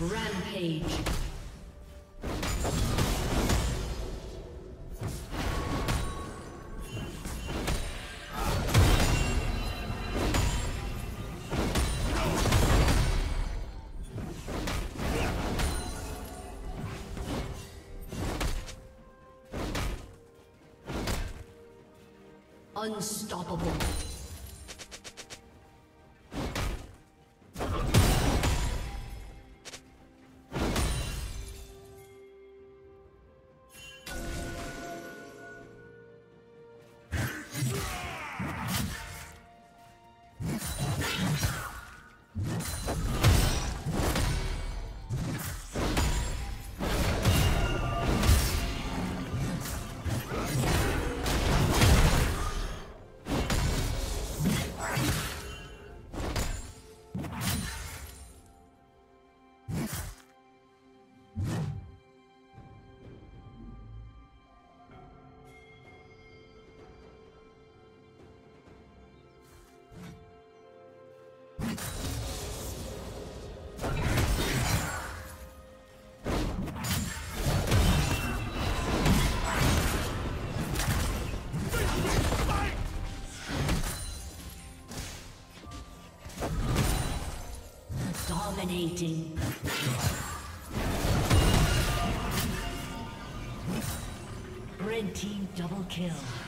Rampage. Unstoppable. Double kill.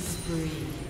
Spree.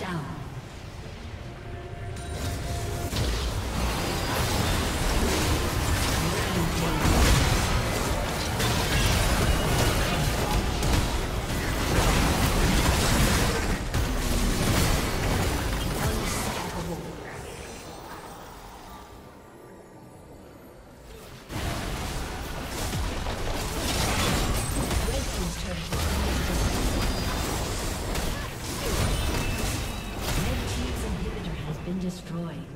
Down. Destroyed.